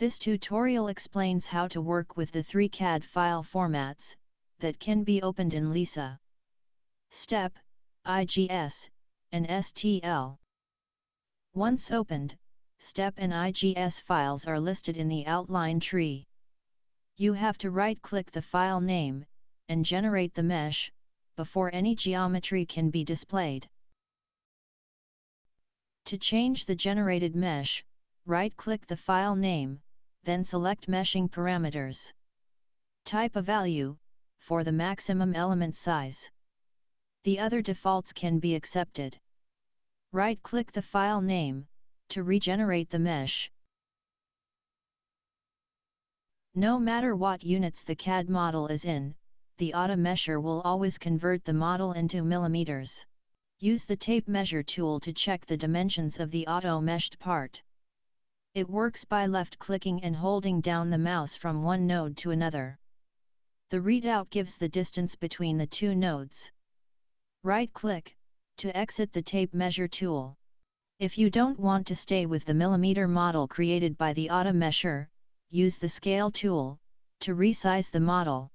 This tutorial explains how to work with the three CAD file formats that can be opened in Lisa. STEP, IGS, and STL. Once opened, STEP and IGS files are listed in the outline tree. You have to right-click the file name, and generate the mesh, before any geometry can be displayed. To change the generated mesh, right-click the file name, then select Meshing Parameters. Type a value, for the maximum element size. The other defaults can be accepted. Right-click the file name, to regenerate the mesh. No matter what units the CAD model is in, the auto mesher will always convert the model into millimeters. Use the tape measure tool to check the dimensions of the auto meshed part. It works by left-clicking and holding down the mouse from one node to another. The readout gives the distance between the two nodes. Right-click, to exit the tape measure tool. If you don't want to stay with the millimeter model created by the auto mesher, use the scale tool, to resize the model.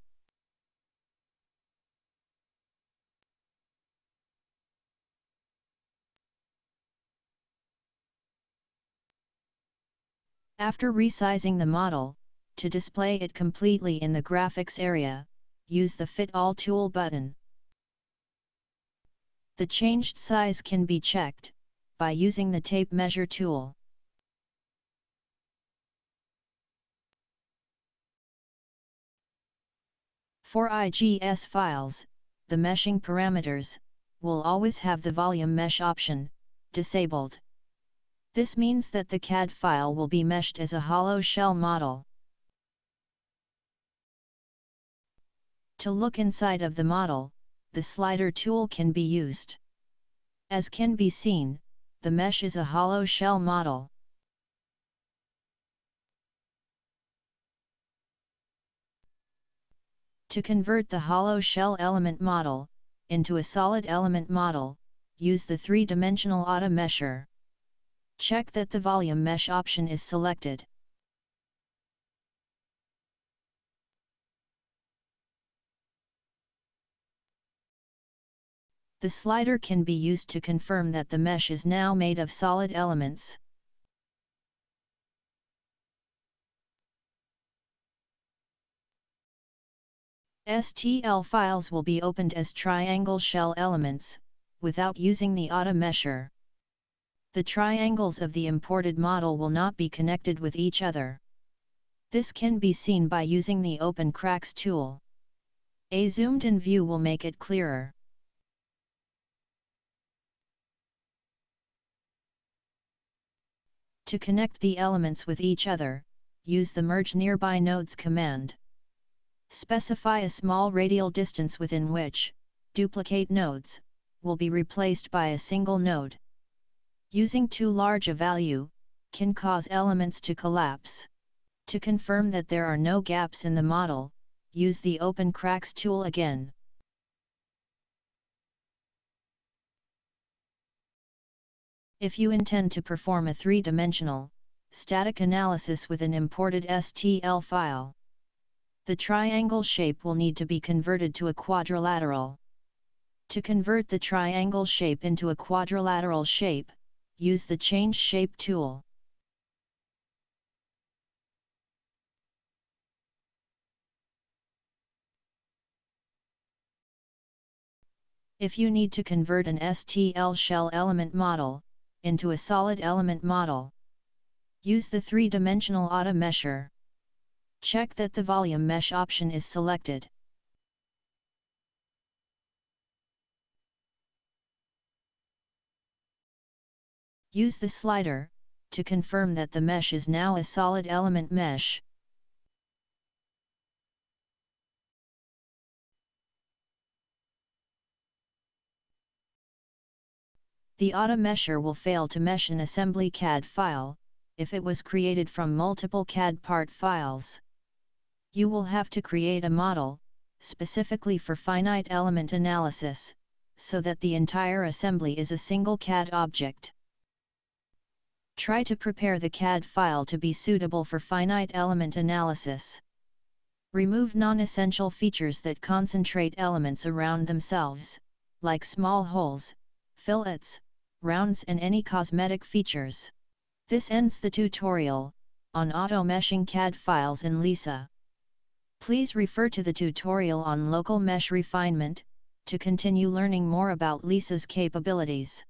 After resizing the model, to display it completely in the graphics area, use the Fit All tool button. The changed size can be checked, by using the tape measure tool. For IGS files, the meshing parameters, will always have the volume mesh option, disabled. This means that the CAD file will be meshed as a hollow shell model. To look inside of the model, the slider tool can be used. As can be seen, the mesh is a hollow shell model. To convert the hollow shell element model into a solid element model, use the three-dimensional auto mesher. Check that the volume mesh option is selected. The slider can be used to confirm that the mesh is now made of solid elements. STL files will be opened as triangle shell elements, without using the auto mesher the triangles of the imported model will not be connected with each other. This can be seen by using the Open Cracks tool. A zoomed-in view will make it clearer. To connect the elements with each other, use the Merge Nearby Nodes command. Specify a small radial distance within which, duplicate nodes, will be replaced by a single node. Using too large a value, can cause elements to collapse. To confirm that there are no gaps in the model, use the Open Cracks tool again. If you intend to perform a three-dimensional, static analysis with an imported STL file, the triangle shape will need to be converted to a quadrilateral. To convert the triangle shape into a quadrilateral shape, use the Change Shape tool. If you need to convert an STL shell element model into a solid element model, use the three-dimensional auto mesher. Check that the volume mesh option is selected. Use the slider, to confirm that the mesh is now a solid element mesh. The auto mesher will fail to mesh an assembly CAD file, if it was created from multiple CAD part files. You will have to create a model, specifically for finite element analysis, so that the entire assembly is a single CAD object. Try to prepare the CAD file to be suitable for finite element analysis. Remove non-essential features that concentrate elements around themselves, like small holes, fillets, rounds and any cosmetic features. This ends the tutorial, on auto-meshing CAD files in Lisa. Please refer to the tutorial on local mesh refinement, to continue learning more about Lisa's capabilities.